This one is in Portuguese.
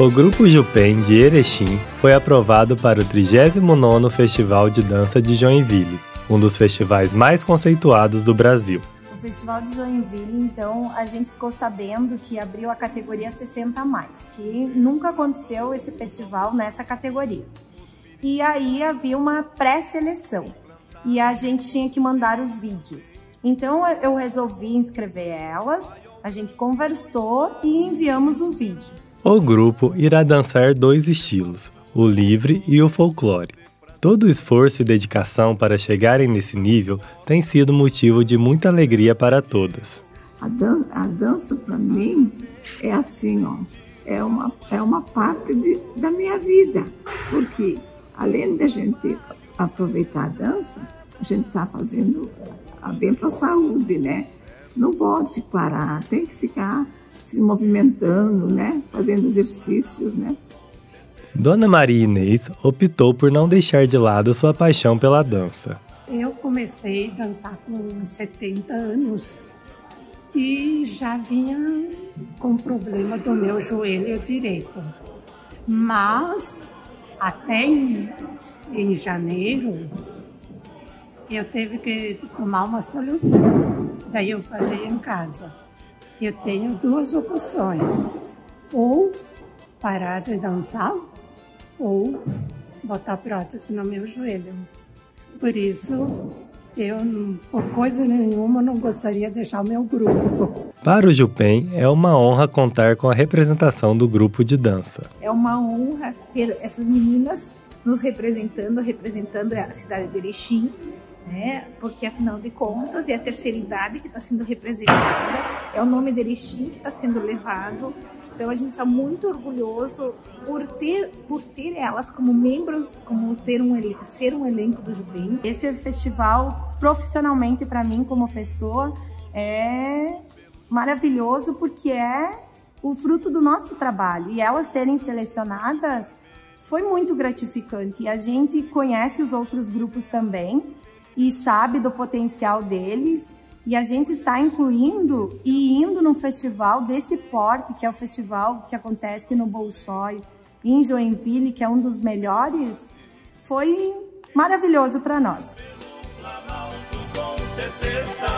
O Grupo Jupen de Erechim foi aprovado para o 39º Festival de Dança de Joinville, um dos festivais mais conceituados do Brasil. O Festival de Joinville, então, a gente ficou sabendo que abriu a categoria 60 mais, que nunca aconteceu esse festival nessa categoria. E aí havia uma pré-seleção e a gente tinha que mandar os vídeos. Então eu resolvi inscrever elas, a gente conversou e enviamos o vídeo. O grupo irá dançar dois estilos, o livre e o folclore. Todo o esforço e dedicação para chegarem nesse nível tem sido motivo de muita alegria para todas. A dança, dança para mim é assim, ó, é uma, é uma parte de, da minha vida, porque além da gente aproveitar a dança, a gente está fazendo a bem para a saúde, né? Não pode parar, tem que ficar se movimentando, né? Fazendo exercícios, né? Dona Maria Inês optou por não deixar de lado sua paixão pela dança. Eu comecei a dançar com 70 anos e já vinha com problema do meu joelho direito. Mas até em, em janeiro eu teve que tomar uma solução. Daí eu falei em casa, eu tenho duas opções, ou parar de dançar ou botar prótese no meu joelho. Por isso, eu, por coisa nenhuma, não gostaria de deixar o meu grupo. Para o Jupen, é uma honra contar com a representação do grupo de dança. É uma honra ter essas meninas nos representando, representando a cidade de Erechim, né? porque afinal de contas é a terceira idade que está sendo representada, é o nome de Erechim que está sendo levado então a gente está muito orgulhoso por ter, por ter elas como membro, como ter um ser um elenco do Jubim. Esse festival, profissionalmente para mim como pessoa, é maravilhoso porque é o fruto do nosso trabalho e elas serem selecionadas foi muito gratificante. E a gente conhece os outros grupos também e sabe do potencial deles e a gente está incluindo e indo num festival desse porte, que é o festival que acontece no Bolsói, em Joinville, que é um dos melhores, foi maravilhoso para nós. Com certeza.